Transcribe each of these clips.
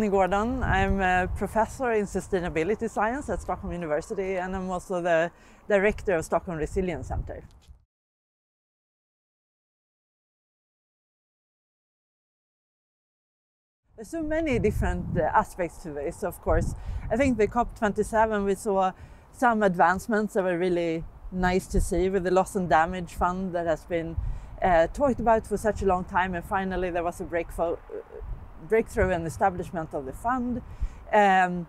Line Gordon. I'm a professor in sustainability science at Stockholm University and I'm also the director of Stockholm Resilience Center. There's so many different uh, aspects to this, of course. I think the COP27 we saw some advancements that were really nice to see with the loss and damage fund that has been uh, talked about for such a long time and finally there was a breakthrough, breakthrough and establishment of the fund. Um,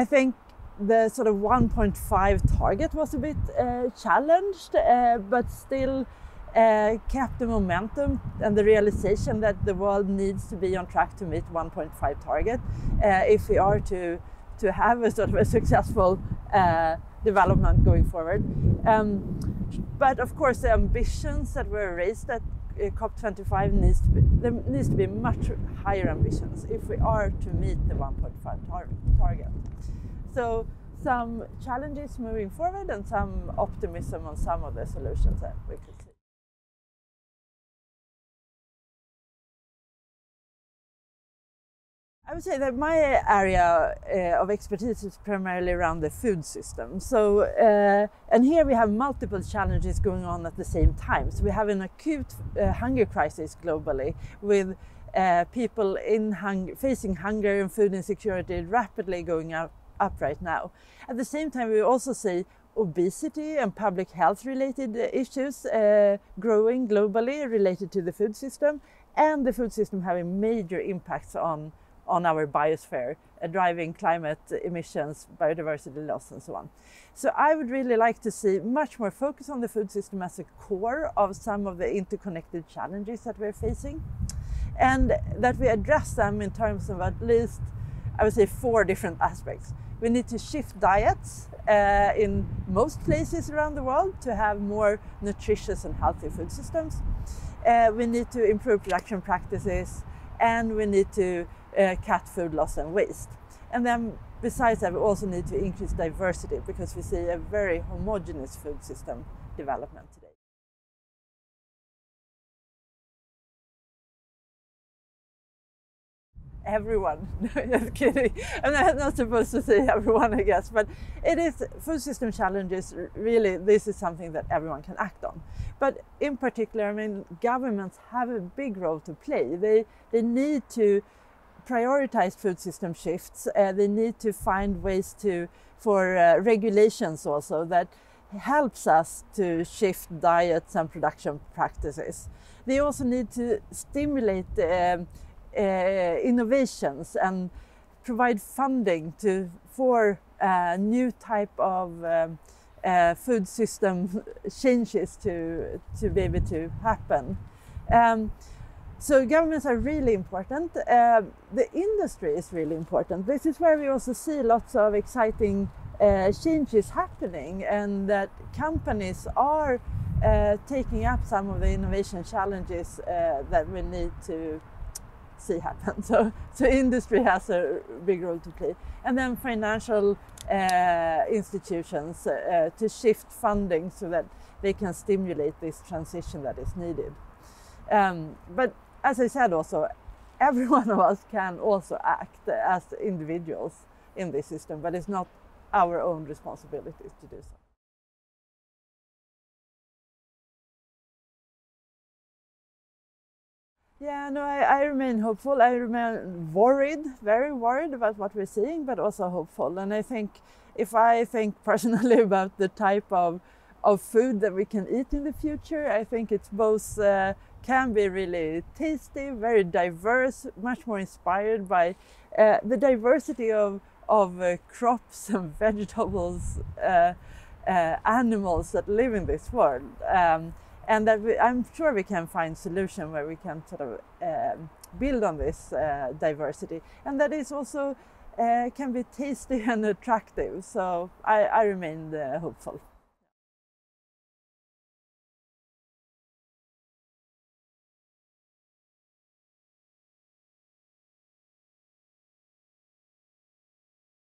I think the sort of 1.5 target was a bit uh, challenged, uh, but still uh, kept the momentum and the realization that the world needs to be on track to meet 1.5 target uh, if we are to to have a sort of a successful uh, development going forward. Um, but of course, the ambitions that were raised at Eh, COP25 needs to be there needs to be much higher ambitions if we are to meet the 1.5 tar target. So some challenges moving forward and some optimism on some of the solutions that we could see. I would say that my area uh, of expertise is primarily around the food system. So, uh, and here we have multiple challenges going on at the same time. So we have an acute uh, hunger crisis globally with people in hung facing hunger and food insecurity rapidly going up, up right now. At the same time, we also see obesity and public health related issues uh, growing globally related to the food system and the food system having major impacts on on our biosphere, uh, driving climate emissions, biodiversity loss and so on. So I would really like to see much more focus on the food system as a core of some of the interconnected challenges that we're facing and that we address them in terms of at least, I would say, four different aspects. We need to shift diets uh, in most places around the world to have more nutritious and healthy food systems. Uh, we need to improve production practices and we need to uh, cut food loss and waste. And then besides that, we also need to increase diversity because we see a very homogeneous food system development today. everyone. Just kidding. I'm not supposed to say everyone, I guess, but it is food system challenges. Really, this is something that everyone can act on. But in particular, I mean, governments have a big role to play. They they need to prioritize food system shifts. Uh, they need to find ways to for uh, regulations also that helps us to shift diets and production practices. They also need to stimulate um, uh, innovations and provide funding to for uh, new type of um, uh, food system changes to to be able to happen. Um, so governments are really important. Uh, the industry is really important. This is where we also see lots of exciting uh, changes happening and that companies are uh, taking up some of the innovation challenges uh, that we need to see happen. So, so industry has a big role to play. And then financial uh, institutions uh, to shift funding so that they can stimulate this transition that is needed. Um, but as I said also, every one of us can also act as individuals in this system, but it's not our own responsibilities to do so. Yeah, no, I, I, remain hopeful. I remain worried, very worried about what we're seeing, but also hopeful. And I think if I think personally about the type of, of food that we can eat in the future, I think it's both uh, can be really tasty, very diverse, much more inspired by uh, the diversity of, of uh, crops and vegetables, uh, uh, animals that live in this world. Um, and that we, I'm sure we can find solution where we can sort of um, build on this uh, diversity, and that is also can be tasty and attractive. So I, I remain hopeful.